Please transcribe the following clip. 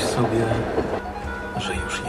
sobie, że już nie.